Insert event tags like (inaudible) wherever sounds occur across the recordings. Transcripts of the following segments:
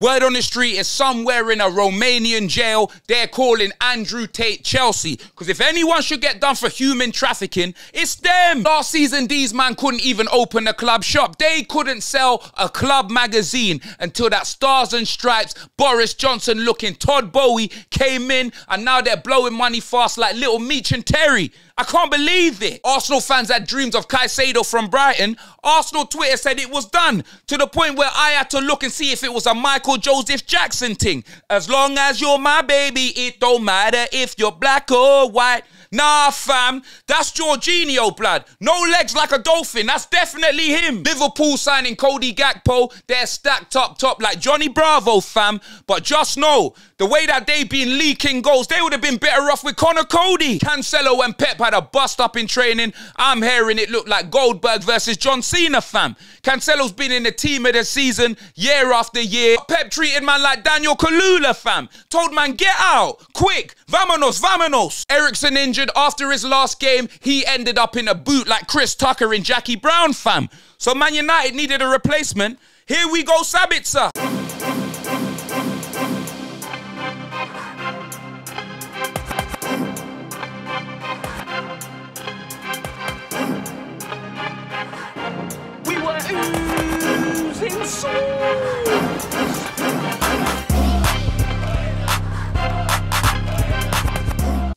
Word on the street is somewhere in a Romanian jail, they're calling Andrew Tate Chelsea. Because if anyone should get done for human trafficking, it's them. Last season, these man couldn't even open a club shop. They couldn't sell a club magazine until that Stars and Stripes, Boris Johnson looking Todd Boehly came in, and now they're blowing money fast like little Meech and Terry. I can't believe it. Arsenal fans had dreams of Caicedo from Brighton. Arsenal Twitter said it was done to the point where I had to look and see if it was a Michael Joseph Jackson thing. As long as you're my baby, it don't matter if you're black or white. Nah, fam, that's Jorginho, blood. No legs like a dolphin. That's definitely him. Liverpool signing Cody Gakpo. They're stacked up top like Johnny Bravo, fam. But just know, the way that they've been leaking goals, they would have been better off with Conor Coady. Cancelo and Pep had a bust up in training. I'm hearing it look like Goldberg versus John Cena, fam. Cancelo's been in the team of the season year after year. Pep treated man like Daniel Kaluuya, fam. Told man, get out, quick, vamonos, vamonos. Eriksen injured after his last game. He ended up in a boot like Chris Tucker and Jackie Brown, fam. So Man United needed a replacement. Here we go, Sabitzer.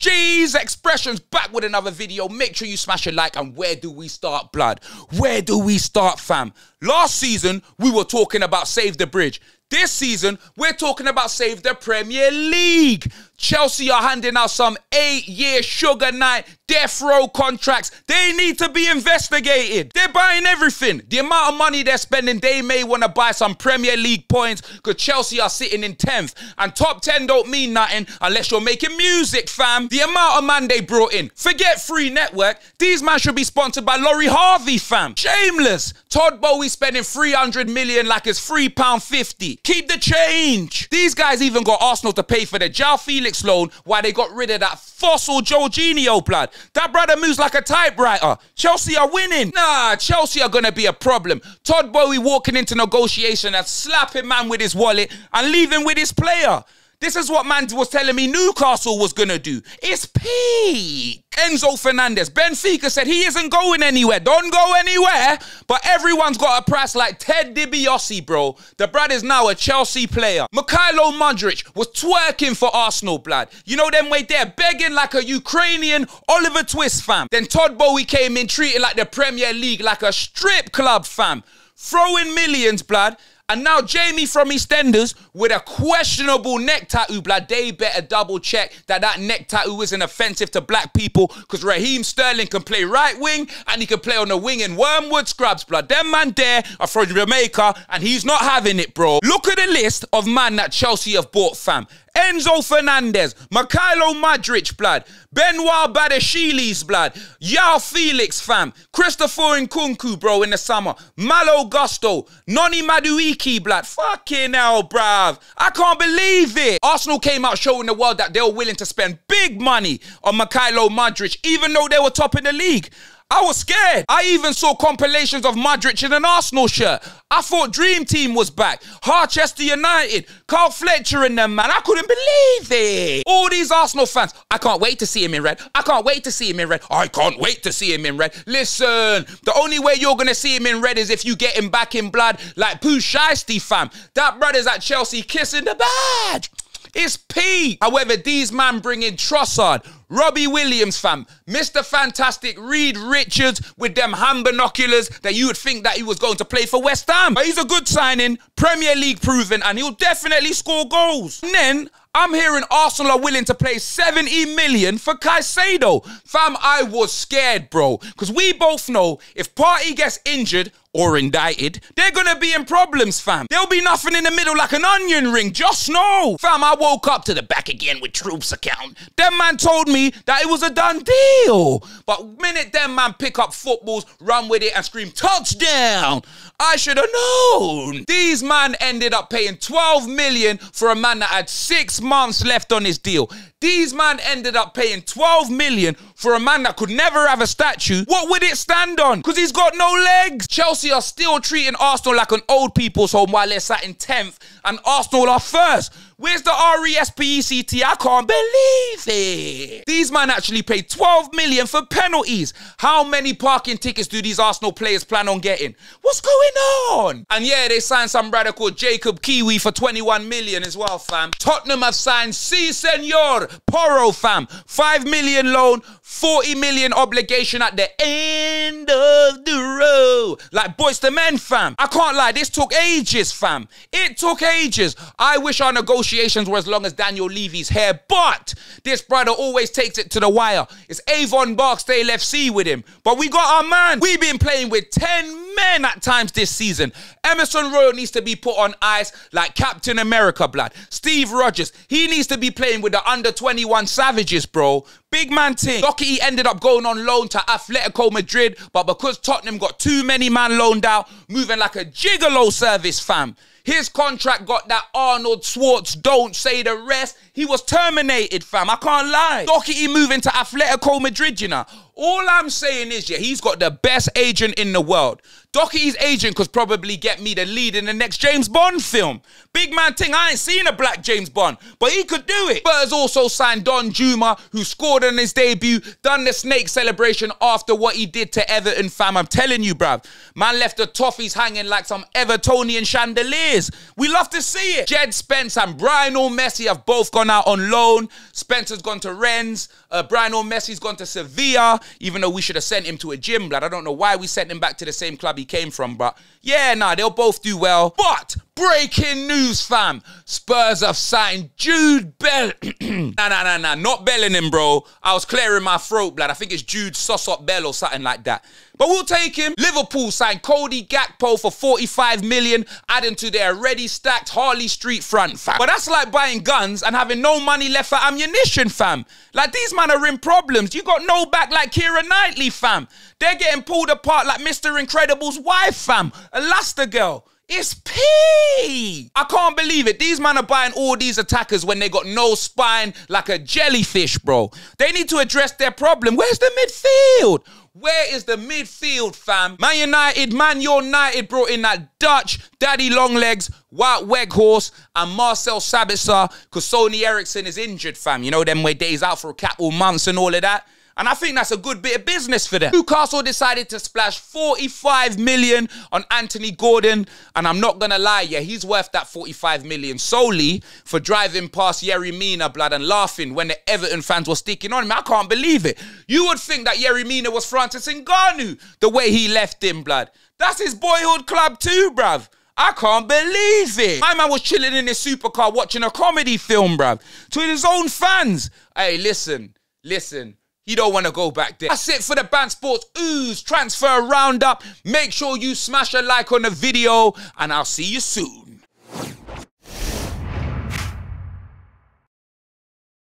G's expressions back with another video. Make sure you smash a like. And where do we start, blood? Where do we start, fam? Last season, we were talking about Save the Bridge. This season, we're talking about Save the Premier League. Chelsea are handing out some eight year Suge Knight death row contracts. They need to be investigated. They're buying everything. The amount of money they're spending, they may want to buy some Premier League points because Chelsea are sitting in 10th. And top 10 don't mean nothing unless you're making music, fam. The amount of man they brought in. Forget free network. These man should be sponsored by Laurie Harvey, fam. Shameless. Todd Boehly spending 300 million like it's £3.50. Keep the change. These guys even got Arsenal to pay for the João Felix Felix loan while they got rid of that fossil Jorginho blood. That brother moves like a typewriter. Chelsea are winning. Nah, Chelsea are gonna be a problem. Todd Boehly walking into negotiation and slapping man with his wallet and leaving with his player. This is what man was telling me Newcastle was gonna do. It's peak. Enzo Fernandez. Benfica said he isn't going anywhere. Don't go anywhere. But everyone's got a price like Ted DiBiase, bro. The brad is now a Chelsea player. Mykhailo Mudryk was twerking for Arsenal, blood. You know them way there, begging like a Ukrainian Oliver Twist fam. Then Todd Boehly came in treated like the Premier League, like a strip club fam. Throwing millions, blood. And now Jamie from EastEnders with a questionable neck tattoo, blood. They better double check that that neck tattoo isn't offensive to black people because Raheem Sterling can play right wing and he can play on the wing in Wormwood Scrubs, blood. Them man there are from Jamaica and he's not having it, bro. Look at the list of man that Chelsea have bought, fam. Enzo Fernandez, Mykhailo Mudryk, blood, Benoit Badiashile's blood, João Felix, fam, Christopher Nkunku, bro, in the summer, Malo Gusto, Noni Madueke, blood, fucking hell, bruv, I can't believe it. Arsenal came out showing the world that they were willing to spend big money on Mykhailo Mudryk, even though they were top in the league. I was scared. I even saw compilations of Mudryk in an Arsenal shirt. I thought Dream Team was back. Harchester United, Carl Fletcher and them, man. I couldn't believe it. All these Arsenal fans. I can't wait to see him in red. I can't wait to see him in red. I can't wait to see him in red. Listen, the only way you're going to see him in red is if you get him back in blood like Pooh Shiesty, fam. That brother's at Chelsea kissing the badge. It's Pete. However, these man bring in Trossard, Robbie Williams, fam, Mr. Fantastic, Reed Richards with them hand binoculars that you would think that he was going to play for West Ham. But he's a good signing, Premier League proven, and he'll definitely score goals. And then I'm hearing Arsenal are willing to pay 70 million for Caicedo. Fam, I was scared, bro. Because we both know if Partey gets injured or indicted, they're gonna be in problems, fam. There'll be nothing in the middle like an onion ring, just know. Fam, I woke up to the back again with troops account. Them man told me that it was a done deal. But minute them man pick up footballs, run with it and scream touchdown, I should have known. These man ended up paying 12 million for a man that had six months left on his deal. These man ended up paying 12 million for a man that could never have a statue. What would it stand on? Because he's got no legs. Chelsea are still treating Arsenal like an old people's home while they're sat in 10th and Arsenal are first. Where's the R-E-S-P-E-C-T? I can't believe it. These man actually paid 12 million for penalties. How many parking tickets do these Arsenal players plan on getting? What's going on? And yeah, they signed some radical Jakub Kiwior for 21 million as well, fam. Tottenham have signed Si Senor Porro, fam. 5 million loan, 40 million obligation at the end of the road. Like Boyz II Men, fam. I can't lie, this took ages, fam. It took ages. I wish our negotiations were as long as Daniel Levy's hair, but this brother always takes it to the wire. It's Avon Barksdale FC with him. But we got our man. We've been playing with 10 men at times this season. Emerson Royal needs to be put on ice like Captain America, blood. Steve Rogers, he needs to be playing with the under 21 Savages, bro. Big man team. Doherty ended up going on loan to Atletico Madrid, but because Tottenham got too many man loaned out, moving like a gigolo service, fam. His contract got that Arnold Schwartz don't say the rest. He was terminated, fam. I can't lie. Doherty moving to Atletico Madrid, you know. All I'm saying is, yeah, he's got the best agent in the world. Doherty's agent could probably get me the lead in the next James Bond film. Big man thing, I ain't seen a black James Bond, but he could do it. Spurs also signed Danjuma, who scored on his debut, done the snake celebration after what he did to Everton, fam. I'm telling you, bruv. Man left the toffees hanging like some Evertonian chandeliers. We love to see it. Jed Spence and Brian Messi have both gone out on loan. Spence's gone to Rennes. Uh, Brian Messi's gone to Sevilla even though we should have sent him to a gym, blood. I don't know why we sent him back to the same club he came from, but yeah, nah, they'll both do well. But breaking news, fam. Spurs have signed Jude Bell. (clears throat) nah, nah, nah, nah, not Bellingham, bro. I was clearing my throat, blood. I think it's Jude Soonsup-Bell or something like that. But we'll take him. Liverpool signed Cody Gakpo for 45 million, adding to their already stacked Harley Street front, fam. But that's like buying guns and having no money left for ammunition, fam. Like these men are in problems. You got no back like Keira Knightley, fam. They're getting pulled apart like Mr. Incredible's wife, fam. Elastigirl. It's P. I can't believe it. These men are buying all these attackers when they got no spine like a jellyfish, bro. They need to address their problem. Where's the midfield? Where is the midfield, fam? Man United, Man United brought in that Dutch Daddy Longlegs, Wout Weghorst, and Marcel Sabitzer because Sony Ericsson is injured, fam. You know them way days out for a couple months and all of that. And I think that's a good bit of business for them. Newcastle decided to splash 45 million on Anthony Gordon. And I'm not gonna lie, yeah, he's worth that 45 million solely for driving past Yerry Mina blood and laughing when the Everton fans were sticking on him. I can't believe it. You would think that Yerry Mina was Francis Ngannou, the way he left him, blood. That's his boyhood club too, bruv. I can't believe it. My man was chilling in his supercar watching a comedy film, bruv. To his own fans. Hey, listen, listen. You don't want to go back there. That's it for the Bants Sports Ooz Transfer Roundup. Make sure you smash a like on the video, and I'll see you soon.